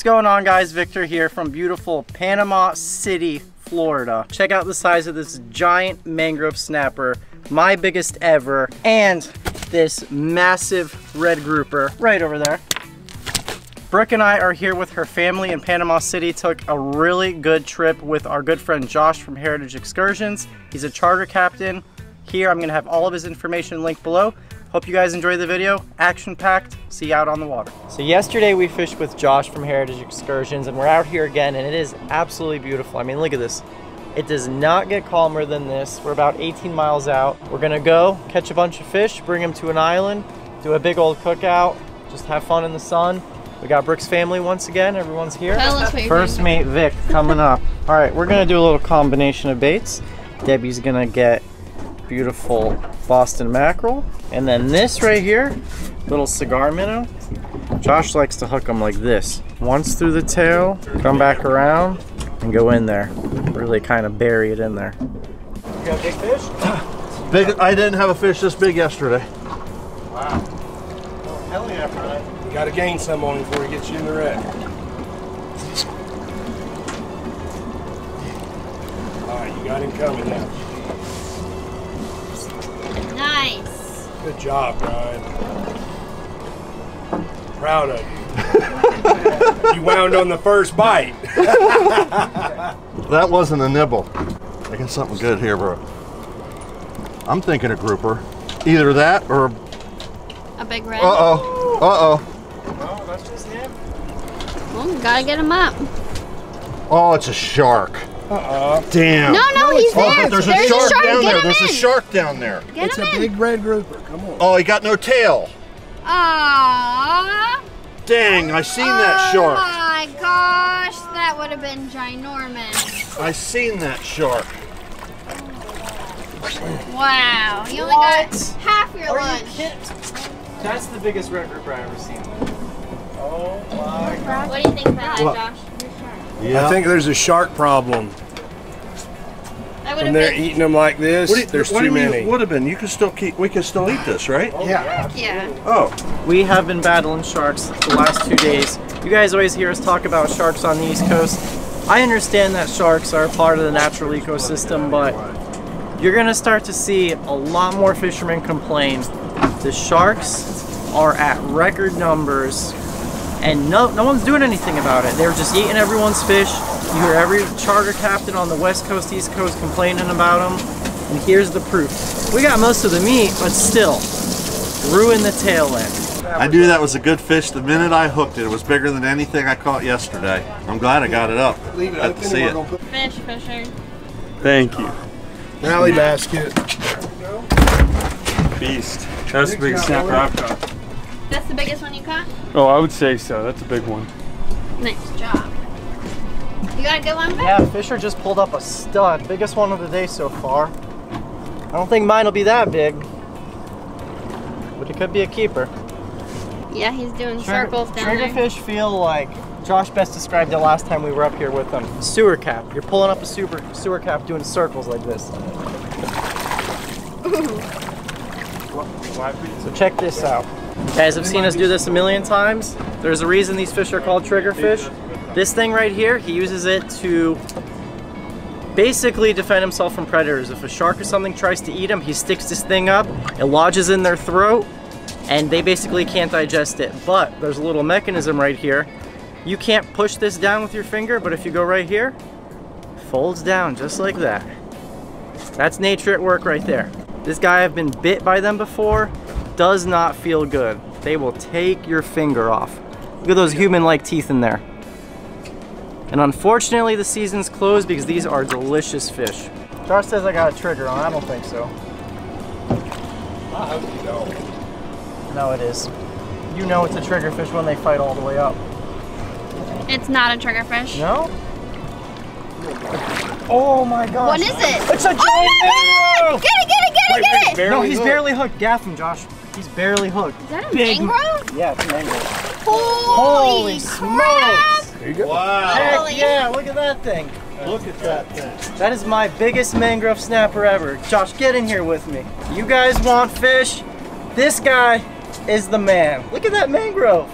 What's going on guys? Victor here from beautiful Panama City, Florida. Check out the size of this giant mangrove snapper, my biggest ever, and this massive red grouper right over there. Brooke and I are here with her family in Panama City. Took a really good trip with our good friend Josh from Heritage Excursions. He's a charter captain. Here, I'm gonna have all of his information linked below. Hope you guys enjoy the video. Action packed. See you out on the water. So yesterday we fished with Josh from Heritage Excursions and we're out here again and it is absolutely beautiful. I mean, look at this. It does not get calmer than this. We're about 18 miles out. We're gonna go catch a bunch of fish, bring them to an island, do a big old cookout, just have fun in the sun. We got Brooke's family once again. Everyone's here. First mate Vic coming up. All right, we're gonna do a little combination of baits. Debbie's gonna get beautiful Boston mackerel. And then this right here, little cigar minnow. Josh likes to hook them like this. Once through the tail, come back around, and go in there. Really kind of bury it in there. You got big fish? Big. I didn't have a fish this big yesterday. Wow. Oh, hell yeah, Brian. You gotta gain some on him before he gets you in the wreck. Alright, you got him coming now. Nice. Good job, Ryan. Proud of you. you wound on the first bite. That wasn't a nibble. I got something good here, bro. I'm thinking a grouper. Either that or. A big red. Uh oh. Uh oh. No, that's just him. Well, gotta get him up. Oh, it's a shark. Uh-uh. Damn. No, no, he's Oh, there. there's, There's a shark, down Get there. There's in. a shark down there. Get It's him a in. big red grouper. Come on. Oh, he got no tail. Aww. Dang, I seen that oh shark. Oh my gosh, that would have been ginormous. I seen that shark. Wow, you only What? got half your Are lunch. kidding? That's the biggest red grouper I've ever seen. Oh my gosh. What do you think about that, Josh? Yeah. I think there's a shark problem. That would When they're been. eating them like this, What you, there's what too do you mean many. it would have been? You could still keep. We could still eat this, right? Oh, yeah. Yeah. Oh. We have been battling sharks the last two days. You guys always hear us talk about sharks on the East Coast. I understand that sharks are a part of the natural ecosystem, but you're gonna start to see a lot more fishermen complain. The sharks are at record numbers and no, no one's doing anything about it. They're just eating everyone's fish. You hear every charter captain on the West Coast, East Coast complaining about them. And here's the proof. We got most of the meat, but still, ruin the tail end. I knew that was a good fish the minute I hooked it. It was bigger than anything I caught yesterday. I'm glad I got it up. Leave it Had open to see and we're it. gonna Fish, fisher. Thank you. rally basket. Beast. That's the biggest snapper I've caught. That's the biggest one you caught? Oh, I would say so. That's a big one. Nice job. You got a good one, Vic? Yeah, Fisher just pulled up a stud. Biggest one of the day so far. I don't think mine will be that big. But it could be a keeper. Yeah, he's doing circles down there. Triggerfish feel like Josh best described it last time we were up here with them. Sewer cap. You're pulling up a super sewer cap doing circles like this. So check this out. Guys have seen us do this a million times. There's a reason these fish are called triggerfish. This thing right here, he uses it to basically defend himself from predators. If a shark or something tries to eat him, he sticks this thing up, it lodges in their throat, and they basically can't digest it. But there's a little mechanism right here. You can't push this down with your finger, but if you go right here, folds down just like that. That's nature at work right there. This guy I've been bit by them before, does not feel good. They will take your finger off. Look at those human-like teeth in there. And unfortunately, the season's closed because these are delicious fish. Josh says I got a trigger on. I don't think so. I hope you don't. No, it is. You know it's a triggerfish when they fight all the way up. It's not a triggerfish. No? Oh my gosh. What is it? It's a giant oh my mangrove! God! Get it, get it, get it, get it! no, he's barely hooked. Gaff him, Josh. He's barely hooked. Is that a Big- mangrove? Yeah, it's a mangrove. Holy, Holy crap! smokes! There you go. Wow. Heck Holy- yeah, look at that thing. Look at that thing. That is my biggest mangrove snapper ever. Josh, get in here with me. You guys want fish? This guy is the man. Look at that mangrove.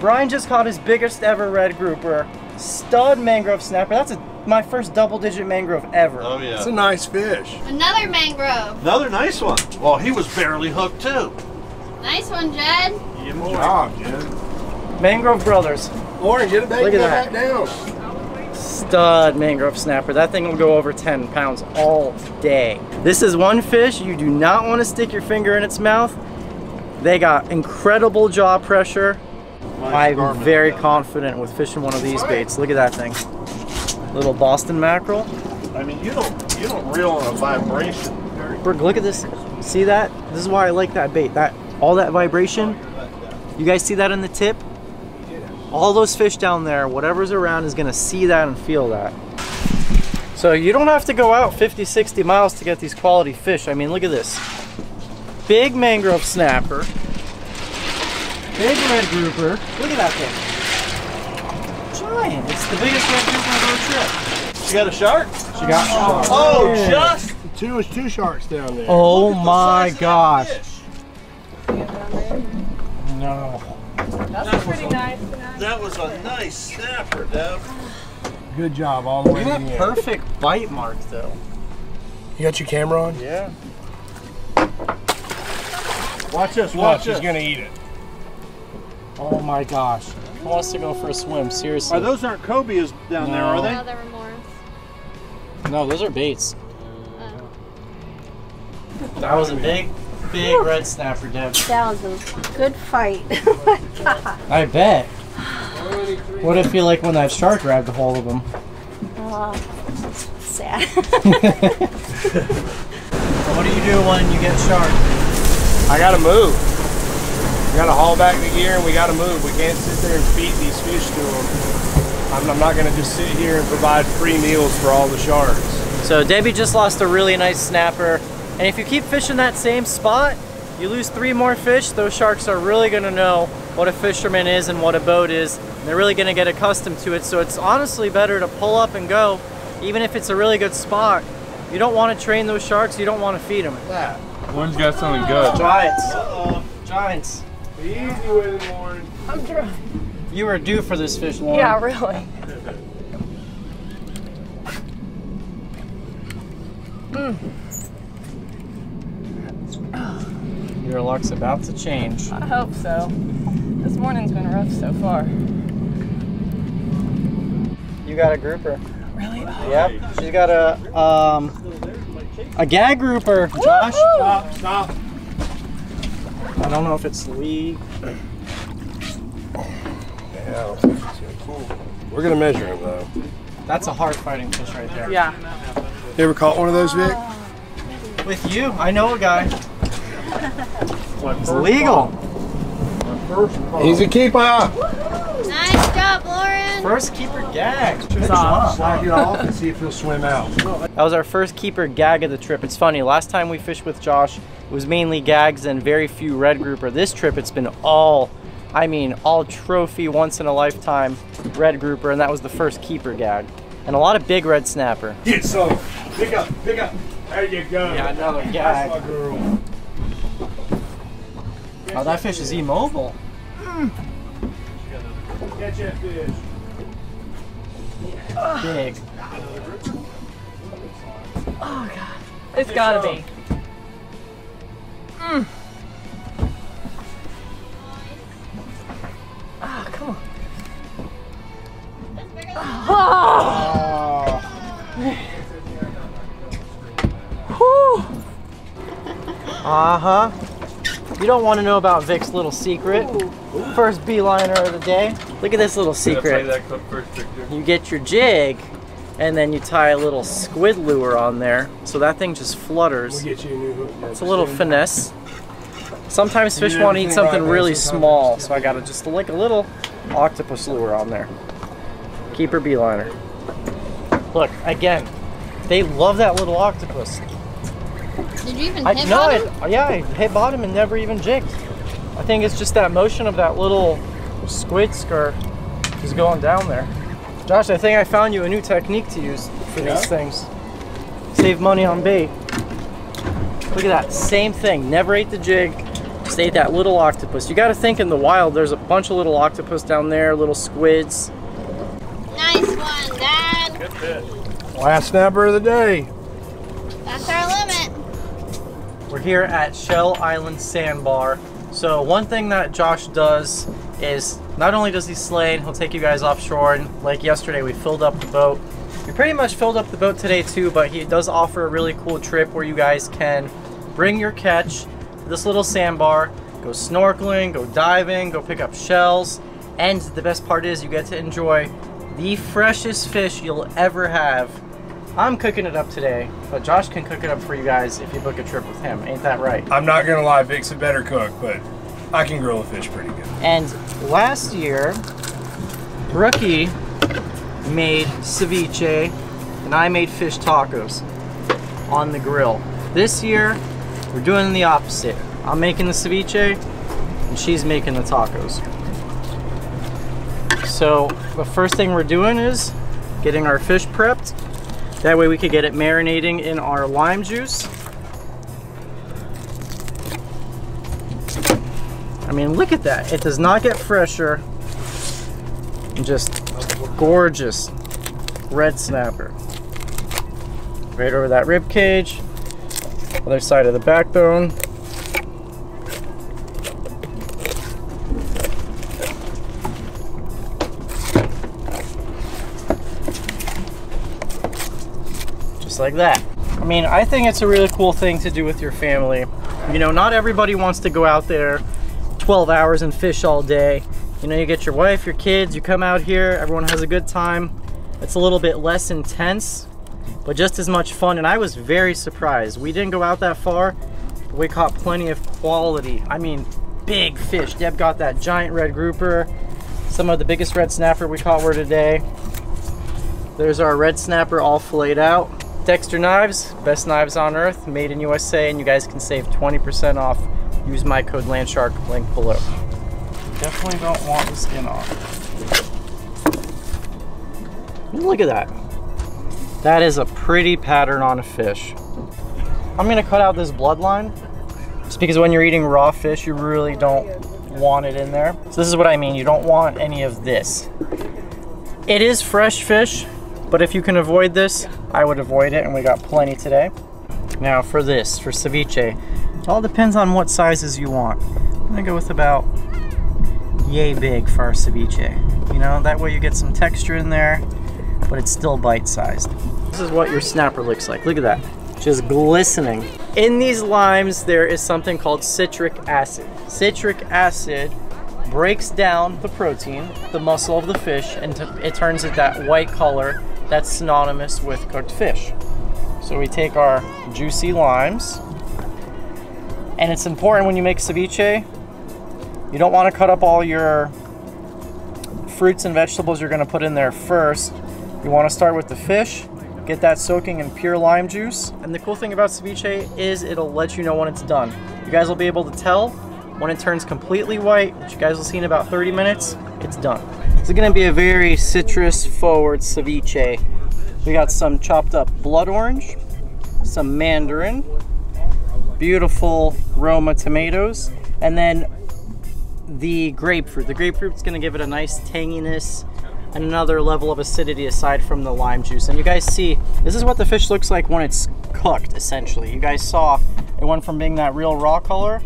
Brian just caught his biggest ever red grouper. Stud mangrove snapper. That's a, my first double digit mangrove ever. Oh yeah. It's a nice fish. Another mangrove. Another nice one. Well, he was barely hooked too. Nice one, Jed. Good job, Jed. Mangrove Brothers. Lauren, get it back, Look go at back down. Stud mangrove snapper. That thing will go over 10 pounds all day. This is one fish you do not want to stick your finger in its mouth. They got incredible jaw pressure. I'm very confident with fishing one of these baits. Look at that thing. Little Boston mackerel. I mean, you don't you don't reel on a vibration. Berg, look at this. See that? This is why I like that bait. That all that vibration. You guys see that in the tip? All those fish down there, whatever's around is gonna see that and feel that. So you don't have to go out 50, 60 miles to get these quality fish. I mean, look at this. Big mangrove snapper. Big red grouper. Look at that thing. Giant. It's the biggest red grouper I've ever tripped. You got a shark? She got Oh, oh Yeah. just Two is two sharks down there. Oh Look at oh the my size of that gosh. fish. No. That was a nice snapper, Dev. Good job all the way Look to at the that end. perfect bite mark though. You got your camera on? Yeah. Watch this. watch Watch. this. He's gonna eat it. Oh my gosh. Who wants to go for a swim? Seriously. Are those aren't cobias down there, are they? No, there were more. No, those are baits. Oh. That was a big, big red snapper, Deb. That was a good fight. oh my god. I bet. What did it feel like when that shark grabbed a hold of him? Oh, sad. What do you do when you get shark? I gotta move. We gotta haul back the gear and we gotta move. We can't sit there and feed these fish to them. I'm, I'm not gonna just sit here and provide free meals for all the sharks. So Debbie just lost a really nice snapper. And if you keep fishing that same spot, you lose three more fish. Those sharks are really gonna know what a fisherman is and what a boat is. And they're really gonna get accustomed to it. So it's honestly better to pull up and go, even if it's a really good spot. You don't wanna train those sharks, you don't wanna feed them. That. One's got something good. Giants. Uh -oh. Giants. Be easy with it, Lauren. I'm trying. You were due for this fish, Lauren. Yeah, really. Your luck's about to change. I hope so. This morning's been rough so far. You got a grouper. Really? Yep. She's got a um a gag grouper. Josh. Stop, stop. I don't know if it's league. Yeah, We're gonna measure him though. That's a hard fighting fish right there. Yeah. You ever caught one of those, Vic? With you, I know a guy. It's legal. He's a keeper. Nice job, Lauren. First keeper gag. Slack it off and see if he'll swim out. That was our first keeper gag of the trip. It's funny, last time we fished with Josh, it was mainly gags and very few red grouper. This trip, it's been all, I mean, all trophy, once in a lifetime red grouper, and that was the first keeper gag. And a lot of big red snapper. Get some. Pick up, pick up. There you go. Yeah, another gag. That's my girl. Oh, that fish is immobile. Hmm. Catch that fish. Big. Oh god. It's gotta be. Mm. Ah, come on. Uh-huh. You don't want to know about Vic's little secret. First beeliner of the day. Look at this little Play secret. that clip first, Victor. You get your jig, and then you tie a little squid lure on there, so that thing just flutters. We'll get you a new hook. It's a little finesse. Sometimes fish want to eat something right, really small, so I gotta just like a little octopus lure on there. Keeper beeliner. Look, again, they love that little octopus. Did you even I, hit no, bottom? I, yeah, I hit bottom and never even jigged. I think it's just that motion of that little squid skirt is going down there. Josh, I think I found you a new technique to use for Yeah? these things. Save money on bait. Look at that, same thing. Never ate the jig, Just ate that little octopus. You gotta think in the wild, there's a bunch of little octopus down there, little squids. Nice one, Dad. Good fish. Last snapper of the day. That's our limit. We're here at Shell Island Sandbar. So one thing that Josh does is not only does he slay, and he'll take you guys offshore. And like yesterday, we filled up the boat. We pretty much filled up the boat today too, but he does offer a really cool trip where you guys can bring your catch to this little sandbar, go snorkeling, go diving, go pick up shells. And the best part is you get to enjoy the freshest fish you'll ever have. I'm cooking it up today, but Josh can cook it up for you guys if you book a trip with him. Ain't that right? I'm not gonna lie, Vic's a better cook, but I can grill a fish pretty good. And last year, Brookie made ceviche and I made fish tacos on the grill. This year, we're doing the opposite. I'm making the ceviche and she's making the tacos. So the first thing we're doing is getting our fish prepped. That way we could get it marinating in our lime juice. Mean, look at that. It does not get fresher. Just gorgeous red snapper. Right over that rib cage. Other side of the backbone. Just like that. I mean, I think it's a really cool thing to do with your family. You know, not everybody wants to go out there 12 hours and fish all day. You know, you get your wife, your kids, you come out here, everyone has a good time. It's a little bit less intense, but just as much fun. And I was very surprised. We didn't go out that far, but we caught plenty of quality. I mean, big fish. Deb got that giant red grouper. Some of the biggest red snapper we caught were today. There's our red snapper all filleted out. Dexter Knives, best knives on earth, made in USA, and you guys can save 20% off. Use my code LANDSHARK, link below. Definitely don't want the skin off. Look at that. That is a pretty pattern on a fish. I'm gonna cut out this bloodline, just because when you're eating raw fish, you really don't want it in there. So this is what I mean, you don't want any of this. It is fresh fish, but if you can avoid this, I would avoid it, and we got plenty today. Now for this, for ceviche, it all depends on what sizes you want. I'm gonna go with about yay big for our ceviche. You know, that way you get some texture in there, but it's still bite-sized. This is what your snapper looks like. Look at that, just glistening. In these limes, there is something called citric acid. Citric acid breaks down the protein, the muscle of the fish, and it turns it that white color that's synonymous with cooked fish. So we take our juicy limes, and it's important when you make ceviche, you don't want to cut up all your fruits and vegetables you're going to put in there first. You want to start with the fish, get that soaking in pure lime juice. And the cool thing about ceviche is it'll let you know when it's done. You guys will be able to tell when it turns completely white, which you guys will see in about 30 minutes, it's done. Going to be a very citrus forward ceviche. We got some chopped up blood orange, some mandarin, beautiful Roma tomatoes, and then the grapefruit. The grapefruit's gonna give it a nice tanginess and another level of acidity aside from the lime juice. And you guys see, this is what the fish looks like when it's cooked, essentially. You guys saw it went from being that real raw color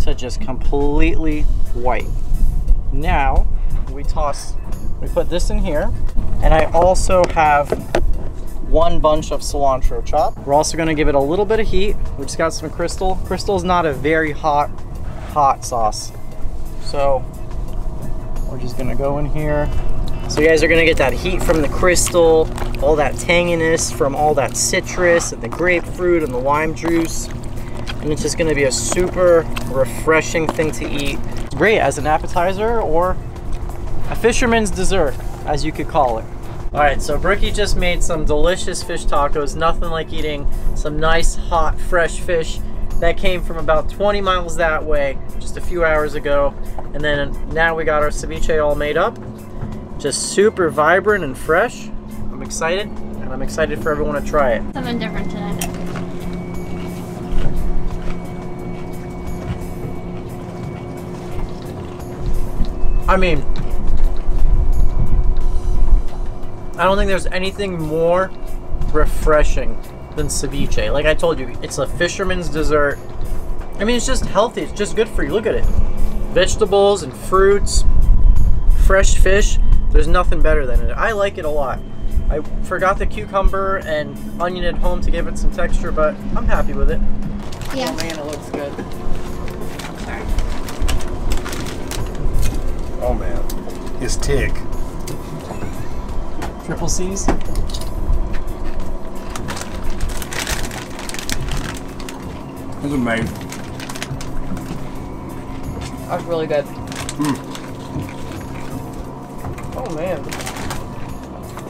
to just completely white. Now, we toss, we put this in here, and I also have one bunch of cilantro chop. We're also gonna give it a little bit of heat. We just got some crystal. Crystal is not a very hot, hot sauce. So we're just gonna go in here. So you guys are gonna get that heat from the crystal, all that tanginess from all that citrus and the grapefruit and the lime juice. And it's just gonna be a super refreshing thing to eat. Great as an appetizer or a fisherman's dessert, as you could call it. All right, so Brookie just made some delicious fish tacos. Nothing like eating some nice, hot, fresh fish that came from about 20 miles that way just a few hours ago. And then now we got our ceviche all made up. Just super vibrant and fresh. I'm excited, and I'm excited for everyone to try it. Something different today. I mean, I don't think there's anything more refreshing than ceviche. Like I told you, it's a fisherman's dessert. I mean, it's just healthy. It's just good for you. Look at it. Vegetables and fruits, fresh fish. There's nothing better than it. I like it a lot. I forgot the cucumber and onion at home to give it some texture, but I'm happy with it. Yeah. Oh man, it looks good. Sorry. Oh man, his tick. Triple C's. It's amazing. That's really good. Hmm. Oh man.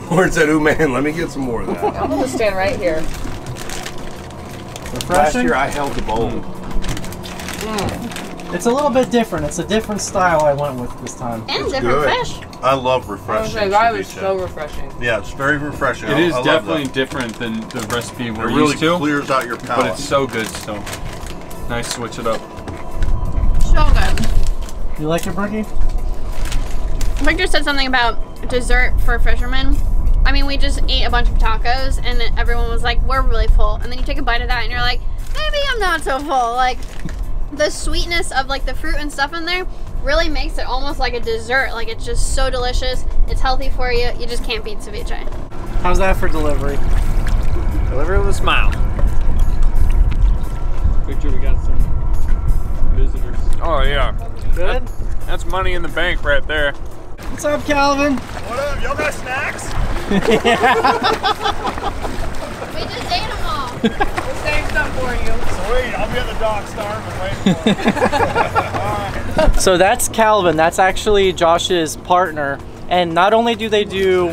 Where's that ooh man? Let me get some more of that. I'm gonna stand right here. Last year I held the bowl. Hmm. It's a little bit different. It's a different style I went with this time. And It's different good. fish. I love refreshing. like, that was so refreshing. yeah, it's very refreshing. It I- is I definitely different than the recipe It we're really used to, clears out your palate. but it's so good still. Nice switch it up. So good. You like it, Brookie? Victor said something about dessert for fishermen. I mean, we just ate a bunch of tacos, and everyone was like, "We're really full." And then you take a bite of that, and you're like, "Maybe I'm not so full." Like the sweetness of like the fruit and stuff in there really makes it almost like a dessert. Like it's just so delicious. It's healthy for you. You just can't beat ceviche. How's that for delivery? Deliver with a smile. Victor, we got some visitors. Oh yeah, Good. that's money in the bank right there. What's up, Calvin? What up? Y'all got snacks? We just ate them all. We'll save some for you. Sweet. I'll be at the dock starving, waiting for So that's Calvin. That's actually Josh's partner. And not only do they do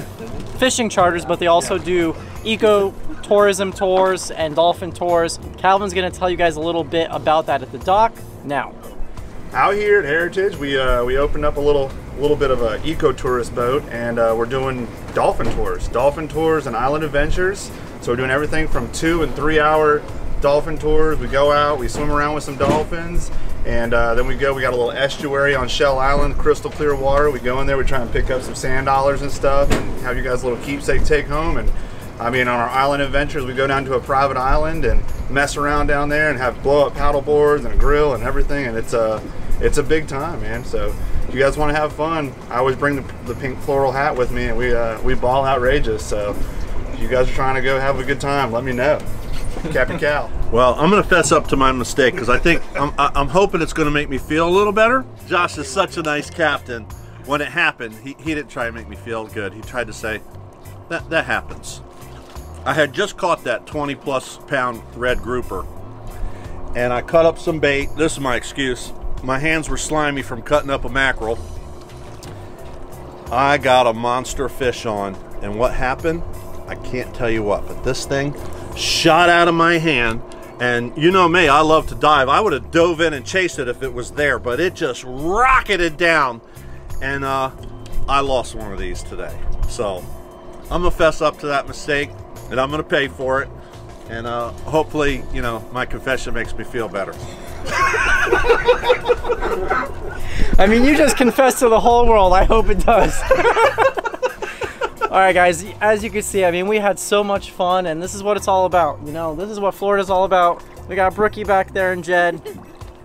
fishing charters, but they also do eco tourism tours and dolphin tours. Calvin's going to tell you guys a little bit about that at the dock now. out here at Heritage, we uh, we opened up a little little bit of a eco tourist boat, and uh, we're doing dolphin tours, dolphin tours, and island adventures. So we're doing everything from two and three hour dolphin tours. We go out, we swim around with some dolphins, and uh, then we go. We got a little estuary on Shell Island, crystal clear water. We go in there, we try and pick up some sand dollars and stuff, and have you guys a little keepsake take home. And I mean, on our island adventures, we go down to a private island and mess around down there and have blow up paddle boards and a grill and everything. And it's a, it's a big time, man. So if you guys want to have fun, I always bring the, the pink floral hat with me and we, uh, we ball outrageous. So if you guys are trying to go have a good time, let me know. Captain Cal. Well, I'm going to fess up to my mistake because I think I'm, I'm hoping it's going to make me feel a little better. Josh is such a nice captain. When it happened, he, he didn't try to make me feel good. He tried to say, that, that happens. I had just caught that 20 plus pound red grouper and I cut up some bait. This is my excuse. My hands were slimy from cutting up a mackerel. I got a monster fish on, and what happened? I can't tell you what, but this thing shot out of my hand. And you know me, I love to dive. I would have dove in and chased it if it was there, but it just rocketed down. And uh, I lost one of these today. So I'm gonna fess up to that mistake, and I'm gonna pay for it. And uh, hopefully, you know, my confession makes me feel better. I mean, you just confessed to the whole world. I hope it does. all right, guys, as you can see, I mean, we had so much fun, and this is what it's all about. You know, this is what Florida's all about. We got Brookie back there and Jed.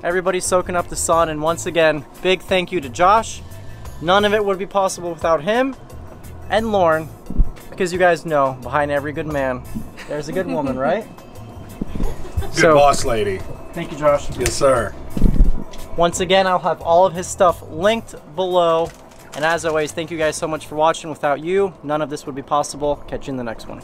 Everybody's soaking up the sun, and once again, big thank you to Josh. None of it would be possible without him and Lauren, because you guys know, behind every good man, there's a good woman, right? Good boss lady. Thank you, Josh. Yes, sir. Once again, I'll have all of his stuff linked below. And as always, thank you guys so much for watching. Without you, none of this would be possible. Catch you in the next one.